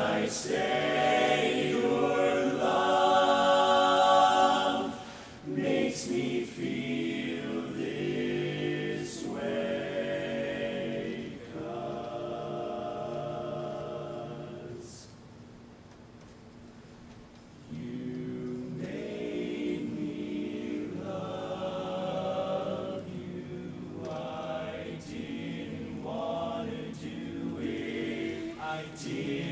I say your love makes me feel this way. You made me love you I didn't want to do it. I did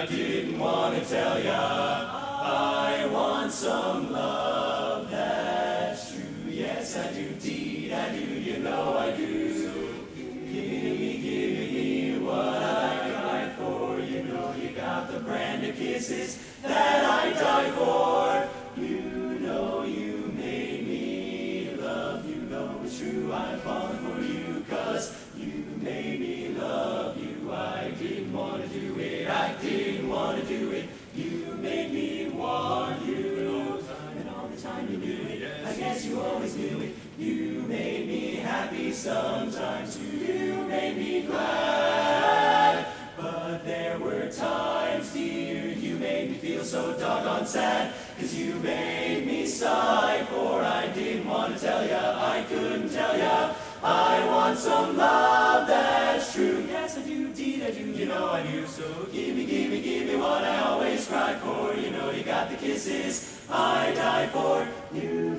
I didn't want to tell ya, I want some love, that's true. Yes, I do, deed, I do, you know I do. So Give me, give me what I cry for, you know you got the brand of kisses that I die for. Sometimes. You made me glad. But there were times, dear, you made me feel so doggone sad. Cause you made me sigh, for I didn't want to tell ya, I couldn't tell ya. I want some love that's true. Yes, I do, deed, I do, you know I do. So give me, give me, give me what I always cry for. You know you got the kisses I die for. You